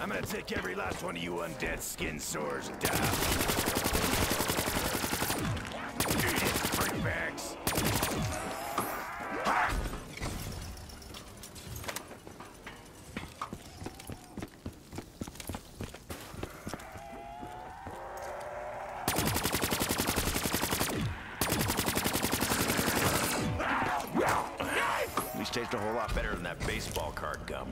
I'm gonna take every last one of you undead skin sores down. Eat it! These taste a whole lot better than that baseball card gum.